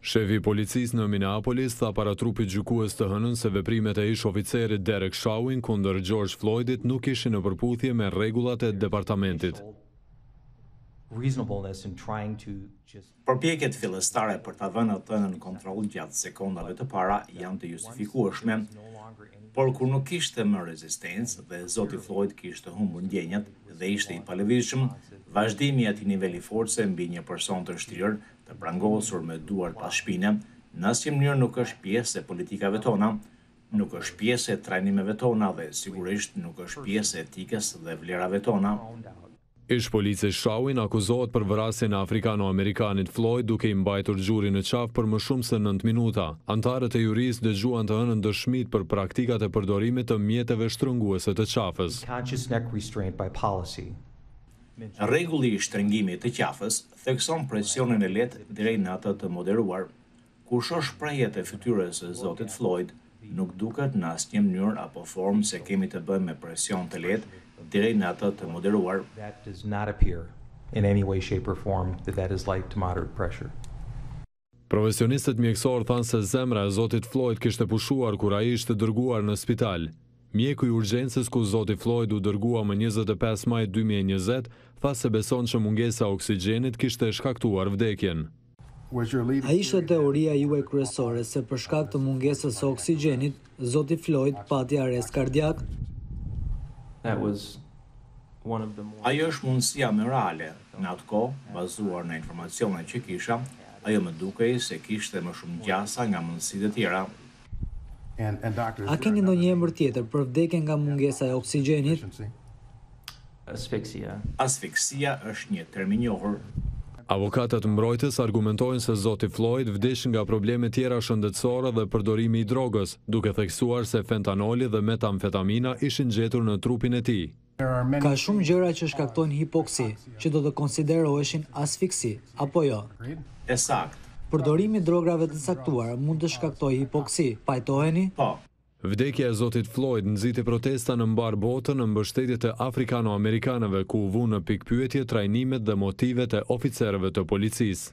Shefi i policisë në Mineapolis tha para trupit gjykues të hënën se veprimet e ish-oficerit Derek Chauvin kundër George Floyd-it nuk ishin në përputhje me rregullat e departamentit. Përpjekjet fillestare për ta vënë atë nën kontroll gjatë sekondave të para janë të justifikueshme, por kur nuk kishte më rezistencë dhe zoti Floyd kishte humbur ndjenjat, dhe ishte i palëvizshëm, vazhdimi i atij niveli force mbi një person të shtrirë, të prangosur me duar pas shpine, në asnjë mënyrë nuk është pjesë e politikave tona, nuk është pjesë e trajnimeve tona dhe sigurisht nuk është pjesë e etikës dhe vlerave tona. Ish-polici Chauvin akuzohet për vrasjen e afrikano-amerikanit Floyd duke i mbajtur gjurin në qafë për më shumë se nëntë minuta. Anëtarët e jurisë dëgjuan të hënën dëshmitë për praktikat e përdorimit të mjeteve shtrënguese të qafës. Rregulli i shtrëngimit të qafës thekson presionin e lehtë deri në atë të moderuar. Kur shoh shprehjet e fytyrës së zotit Floyd, nuk duket në asnjë mënyrë apo formë se kemi të bëjmë me presion të lehtë deri në atë të moderuar. Profesionistët mjekësorë thanë se zemra e Zotit Floyd kishte pushuar kur ai ishte dërguar në spital. Mjeku i urgjencës ku Zoti Floyd u dërgua më njëzet e pesë maj dy mijë e njëzet, tha se beson që mungesa e oksigjenit kishte shkaktuar vdekjen. A ishte teoria juaj kryesore se për shkak të mungesës së oksigjenit, Zoti Floyd pati arrest kardiak. Ajo është mundësia më reale. Në atë kohë, bazuar në informacionet që kisha, ajo më dukej se kishte më shumë gjasa nga mundësitë e tjera. A keni ndonjë emër tjetër për vdekjen nga mungesa e oksigjenit? Asfiksia. Asfiksia është një term i njohur. Avokatët mbrojtës argumentojnë se zoti Floyd vdiq nga probleme tjera shëndetësore dhe përdorimi i drogës, duke theksuar se fentanoli dhe metamfetamina ishin gjetur në trupin e tij. Ka shumë gjëra që shkaktojnë hipoksi, që do të konsideroheshin asfiksi, apo jo? E saktë. Përdorimi i drogave të caktuara mund të shkaktojë hipoksi, pajtoheni? Po. Vdekja e zotit Floyd nxiti protesta në mbarë botën në mbështetje të afrikano-amerikanëve, ku u vunë në pikëpyetje trajnimet dhe motivet e oficerëve të policisë.